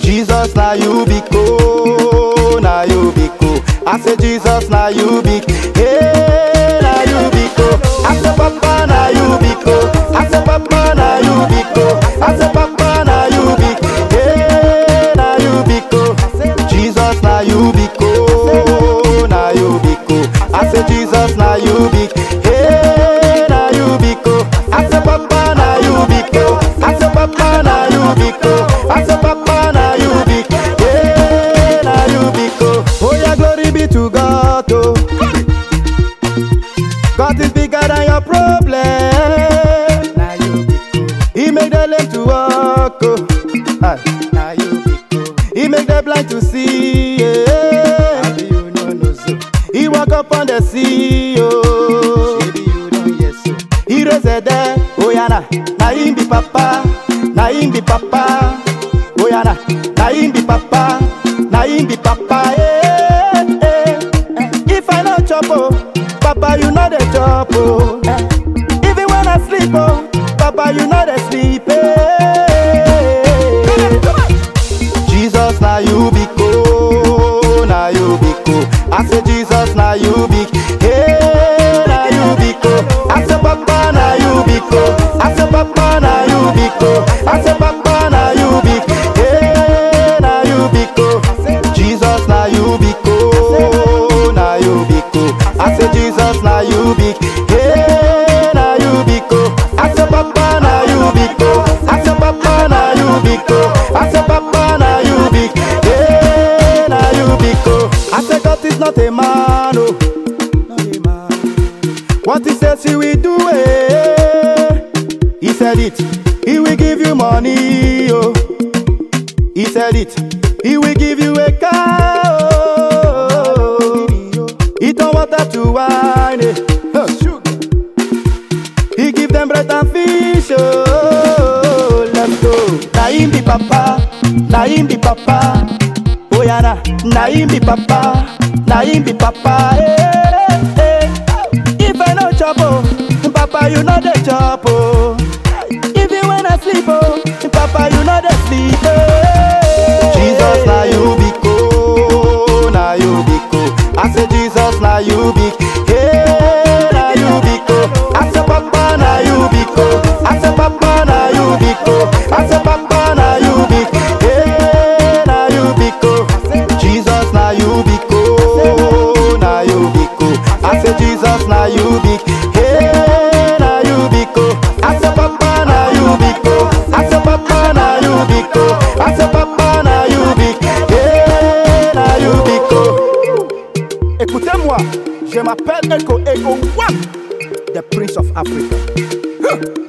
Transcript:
Jesus, now you be cool, now you be cool. I say Jesus, now you be cool. blind to see. Yeah. You. He walk up on the sea. Oh. You yes. He raise the dead. Oh yana. Na him be papa. Na him be papa. Oh yana. Na him be papa. Na him be papa. If I no chop oh, papa you know the chop oh. Eh. Even when I sleep oh, papa you know the I say Jesus, now you. Hey, now you I say Papa, now you I say Papa, now you I say What he says he will do it. He said it, he will give you money. yo. He said it, he will give you a car. Oh. He don't water to wine. Eh. Huh. He give them bread and fish. Oh. Let's go. Na be papa, na be papa. Oh yeah, na, na be papa, na be papa. Hey, hey. Papa, you know the job. Je m'appelle Eko Eko Wap, the Prince of Africa. Huh.